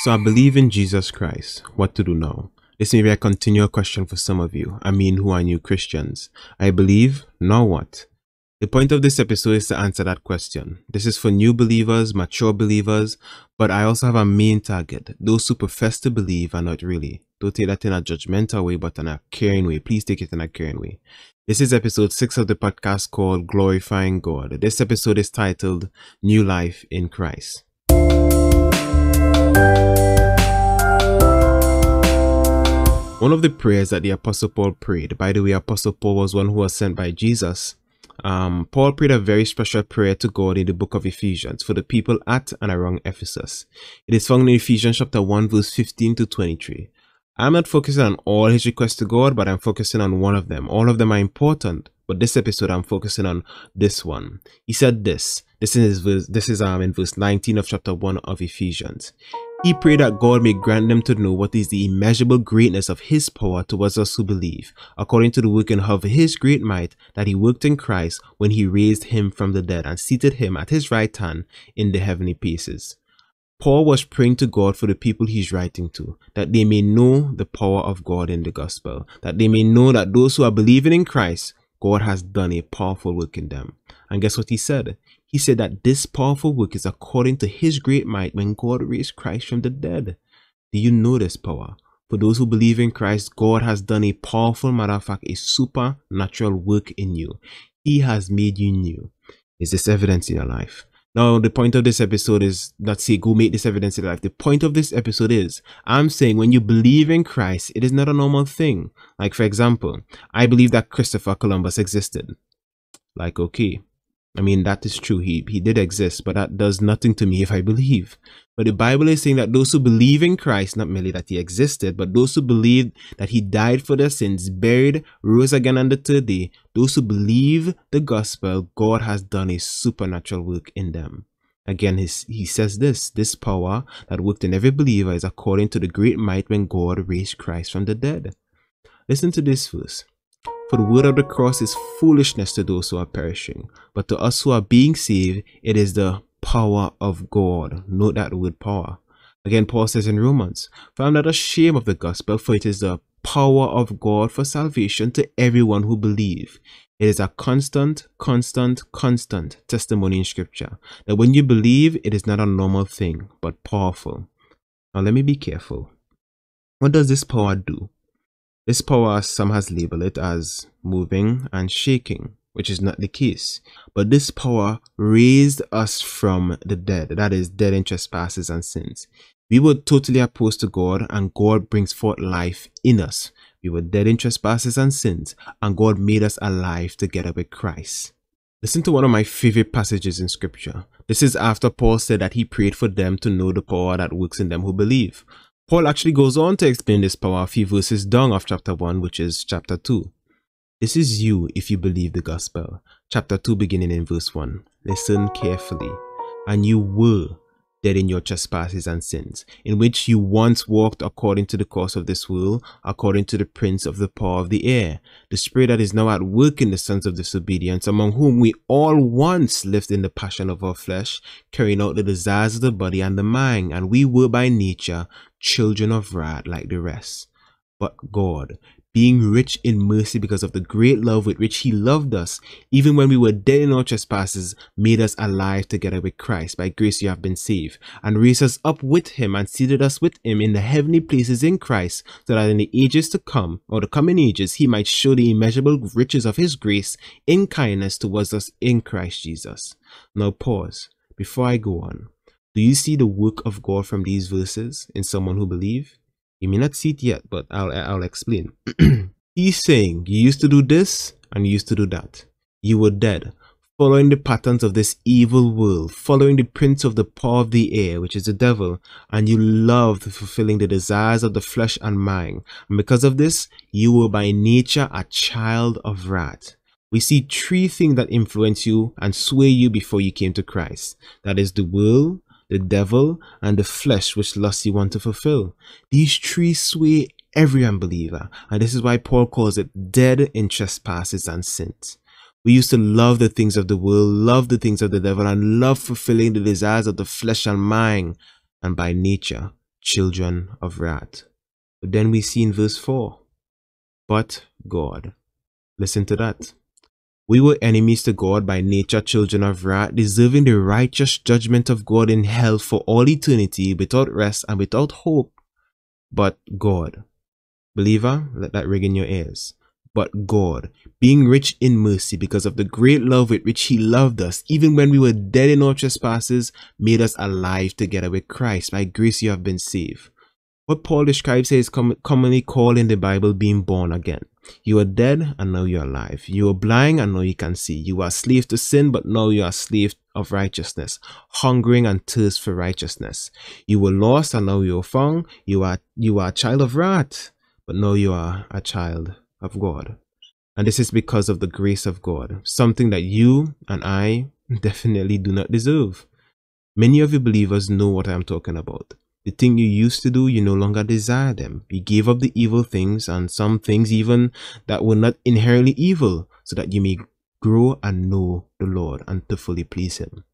So I believe in Jesus Christ. What to do now? This may be a continual question for some of you. I mean, who are new Christians? I believe, now what? The point of this episode is to answer that question. This is for new believers, mature believers, but I also have a main target. Those who profess to believe are not really. Don't take that in a judgmental way, but in a caring way. Please take it in a caring way. This is episode 6 of the podcast called Glorifying God. This episode is titled New Life in Christ. One of the prayers that the Apostle Paul prayed, by the way, Apostle Paul was one who was sent by Jesus. Um, Paul prayed a very special prayer to God in the book of Ephesians for the people at and around Ephesus. It is found in Ephesians chapter 1, verse 15 to 23. I'm not focusing on all his requests to God, but I'm focusing on one of them. All of them are important, but this episode I'm focusing on this one. He said this. This is this is um in verse 19 of chapter 1 of Ephesians. He prayed that God may grant them to know what is the immeasurable greatness of his power towards us who believe, according to the working of his great might that he worked in Christ when he raised him from the dead and seated him at his right hand in the heavenly places. Paul was praying to God for the people he's writing to, that they may know the power of God in the gospel, that they may know that those who are believing in Christ, God has done a powerful work in them. And guess what he said? He said that this powerful work is according to his great might when God raised Christ from the dead. Do you know this power? For those who believe in Christ, God has done a powerful, matter of fact, a supernatural work in you. He has made you new. Is this evidence in your life? Now, the point of this episode is not say go make this evidence in your life. The point of this episode is I'm saying when you believe in Christ, it is not a normal thing. Like, for example, I believe that Christopher Columbus existed. Like, okay, I mean, that is true. He, he did exist, but that does nothing to me if I believe. But the Bible is saying that those who believe in Christ, not merely that he existed, but those who believe that he died for their sins, buried, rose again on the third day, those who believe the gospel, God has done a supernatural work in them. Again, his, he says this this power that worked in every believer is according to the great might when God raised Christ from the dead. Listen to this verse. For the word of the cross is foolishness to those who are perishing, but to us who are being saved, it is the power of God. Note that word power. Again, Paul says in Romans, For I am not ashamed of the gospel, for it is the power of God for salvation to everyone who believe. It is a constant, constant, constant testimony in scripture that when you believe, it is not a normal thing, but powerful. Now let me be careful. What does this power do? This power, some has labeled it as moving and shaking, which is not the case. But this power raised us from the dead, that is, dead in trespasses and sins. We were totally opposed to God, and God brings forth life in us. We were dead in trespasses and sins, and God made us alive together with Christ. Listen to one of my favorite passages in scripture. This is after Paul said that he prayed for them to know the power that works in them who believe. Paul actually goes on to explain this power a few verses down of chapter 1, which is chapter 2. This is you if you believe the gospel. Chapter 2, beginning in verse 1. Listen carefully. And you were dead in your trespasses and sins, in which you once walked according to the course of this world, according to the prince of the power of the air, the spirit that is now at work in the sons of disobedience, among whom we all once lived in the passion of our flesh, carrying out the desires of the body and the mind, and we were by nature children of wrath like the rest. But God, being rich in mercy because of the great love with which he loved us, even when we were dead in our trespasses, made us alive together with Christ. By grace you have been saved, and raised us up with him and seated us with him in the heavenly places in Christ, so that in the ages to come, or the coming ages, he might show the immeasurable riches of his grace in kindness towards us in Christ Jesus. Now pause before I go on. Do you see the work of God from these verses in someone who believe? You may not see it yet, but I'll, I'll explain. He's saying, you used to do this and you used to do that. You were dead, following the patterns of this evil world, following the prince of the power of the air, which is the devil, and you loved fulfilling the desires of the flesh and mind. And because of this, you were by nature a child of wrath. We see three things that influence you and sway you before you came to Christ. That is the world, the devil, and the flesh which lust you want to fulfill. These three sway every unbeliever, and this is why Paul calls it dead in trespasses and sins. We used to love the things of the world, love the things of the devil, and love fulfilling the desires of the flesh and mind, and by nature, children of wrath. But then we see in verse 4, but God. Listen to that. We were enemies to God by nature, children of wrath, deserving the righteous judgment of God in hell for all eternity, without rest and without hope. But God. Believer, let that ring in your ears. But God, being rich in mercy because of the great love with which He loved us, even when we were dead in our trespasses, made us alive together with Christ. By grace you have been saved. What Paul describes here is com commonly called in the Bible being born again. You are dead and now you are alive. You are blind and now you can see. You are slave to sin, but now you are slave of righteousness, hungering and thirst for righteousness. You were lost and now you are found. You are you are a child of wrath, but now you are a child of God. And this is because of the grace of God, something that you and I definitely do not deserve. Many of you believers know what I am talking about. The thing you used to do, you no longer desire them. You gave up the evil things and some things even that were not inherently evil, so that you may grow and know the Lord and to fully please Him.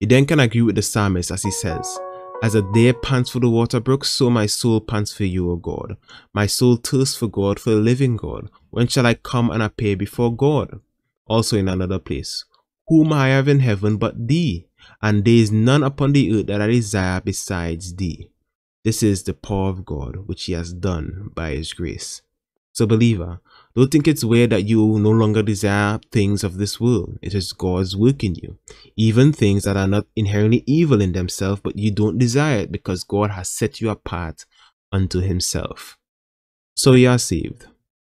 You then can agree with the psalmist as he says, As a deer pants for the water brook, so my soul pants for you, O God. My soul thirsts for God, for the living God. When shall I come and appear before God? Also in another place, Whom I have in heaven but thee? And there is none upon the earth that I desire besides thee. This is the power of God, which he has done by his grace. So, believer, don't think it's weird that you no longer desire things of this world. It is God's work in you. Even things that are not inherently evil in themselves, but you don't desire it because God has set you apart unto himself. So you are saved.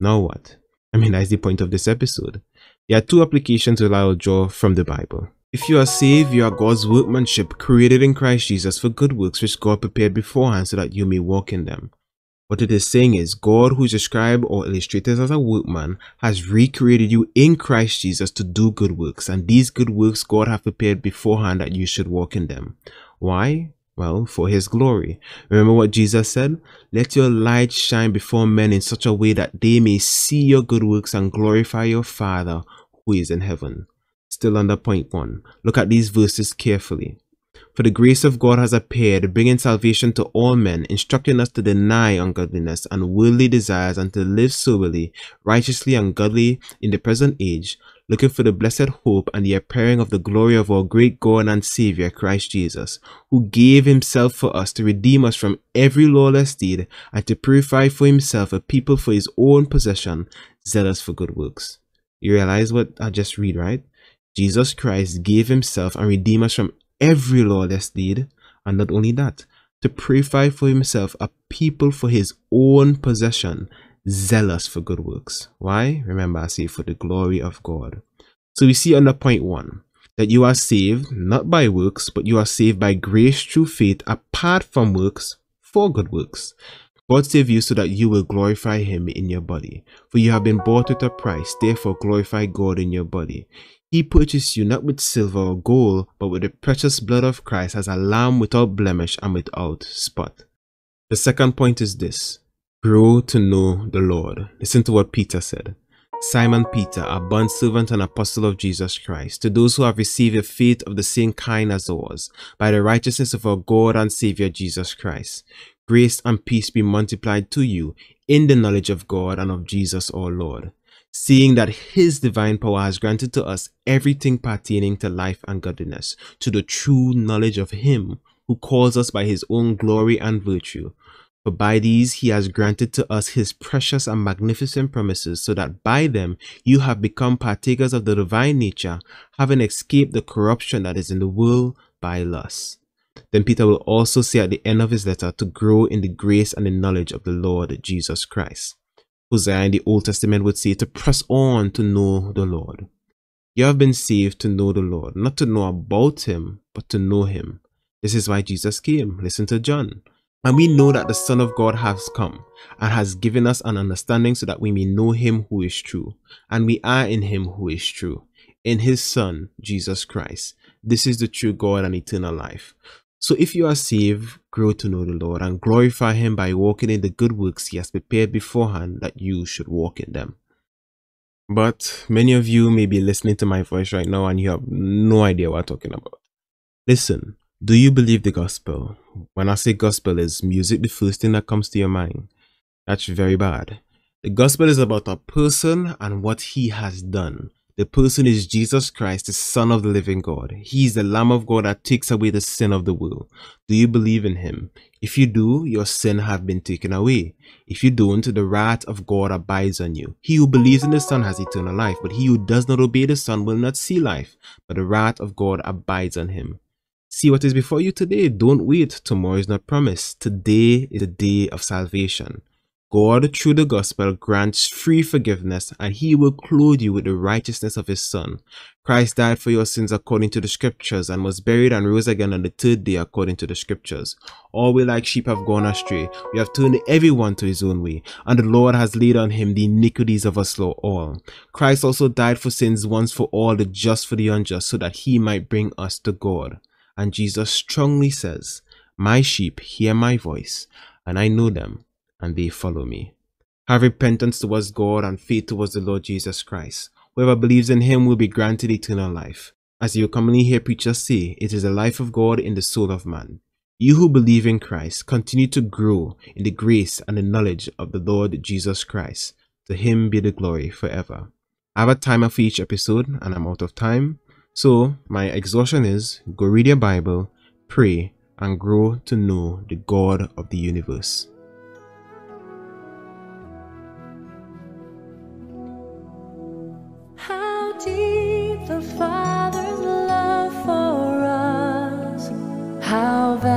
Now what? I mean, that's the point of this episode. There are two applications that I will draw from the Bible. If you are saved, you are God's workmanship, created in Christ Jesus for good works which God prepared beforehand so that you may walk in them. What it is saying is, God, who is described or illustrated as a workman, has recreated you in Christ Jesus to do good works, and these good works God hath prepared beforehand that you should walk in them. Why? Well, for his glory. Remember what Jesus said? Let your light shine before men in such a way that they may see your good works and glorify your Father who is in heaven. Still under point one. Look at these verses carefully. For the grace of God has appeared, bringing salvation to all men, instructing us to deny ungodliness and worldly desires and to live soberly, righteously and godly in the present age, looking for the blessed hope and the appearing of the glory of our great God and Saviour, Christ Jesus, who gave himself for us to redeem us from every lawless deed and to purify for himself a people for his own possession, zealous for good works. You realize what I just read, right? Jesus Christ gave himself and redeemed us from every lawless deed, and not only that, to purify for himself a people for his own possession, zealous for good works. Why? Remember, I say for the glory of God. So we see under point one that you are saved not by works, but you are saved by grace through faith apart from works for good works. God saved you so that you will glorify him in your body. For you have been bought with a price, therefore glorify God in your body. He purchased you not with silver or gold, but with the precious blood of Christ as a lamb without blemish and without spot. The second point is this grow to know the Lord. Listen to what Peter said. Simon Peter, a bond servant and apostle of Jesus Christ, to those who have received a faith of the same kind as ours, by the righteousness of our God and Saviour Jesus Christ. Grace and peace be multiplied to you in the knowledge of God and of Jesus our Lord seeing that his divine power has granted to us everything pertaining to life and godliness, to the true knowledge of him who calls us by his own glory and virtue. For by these he has granted to us his precious and magnificent promises, so that by them you have become partakers of the divine nature, having escaped the corruption that is in the world by lust. Then Peter will also say at the end of his letter to grow in the grace and the knowledge of the Lord Jesus Christ. Hosea in the Old Testament would say to press on to know the Lord. You have been saved to know the Lord, not to know about Him, but to know Him. This is why Jesus came. Listen to John. And we know that the Son of God has come and has given us an understanding so that we may know Him who is true. And we are in Him who is true, in His Son, Jesus Christ. This is the true God and eternal life. So if you are saved, grow to know the Lord and glorify Him by walking in the good works He has prepared beforehand that you should walk in them. But many of you may be listening to my voice right now and you have no idea what I'm talking about. Listen, Do you believe the gospel? When I say gospel, is music the first thing that comes to your mind? That's very bad. The gospel is about a person and what he has done. The person is Jesus Christ, the Son of the living God. He is the Lamb of God that takes away the sin of the world. Do you believe in him? If you do, your sin have been taken away. If you don't, the wrath of God abides on you. He who believes in the Son has eternal life, but he who does not obey the Son will not see life, but the wrath of God abides on him. See what is before you today. Don't wait. Tomorrow is not promised. Today is the day of salvation. God, through the gospel, grants free forgiveness, and he will clothe you with the righteousness of his Son. Christ died for your sins according to the scriptures, and was buried and rose again on the third day according to the scriptures. All we like sheep have gone astray. We have turned everyone to his own way, and the Lord has laid on him the iniquities of us all. Christ also died for sins once for all, the just for the unjust, so that he might bring us to God. And Jesus strongly says, My sheep hear my voice, and I know them and they follow me. Have repentance towards God and faith towards the Lord Jesus Christ. Whoever believes in him will be granted eternal life. As you commonly hear preachers say, it is the life of God in the soul of man. You who believe in Christ continue to grow in the grace and the knowledge of the Lord Jesus Christ. To him be the glory forever. I have a timer for each episode and I'm out of time. So my exhortation is go read your Bible, pray, and grow to know the God of the universe. How